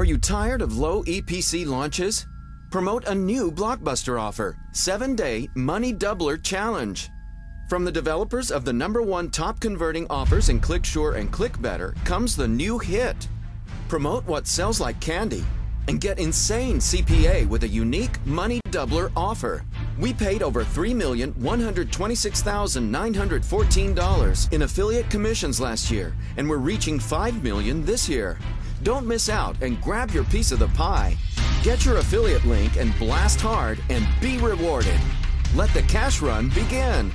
Are you tired of low EPC launches? Promote a new blockbuster offer 7 day Money Doubler Challenge. From the developers of the number one top converting offers in ClickSure and ClickBetter comes the new hit. Promote what sells like candy and get insane CPA with a unique Money Doubler offer. We paid over $3,126,914 in affiliate commissions last year, and we're reaching 5 million this year. Don't miss out and grab your piece of the pie. Get your affiliate link and blast hard and be rewarded. Let the cash run begin.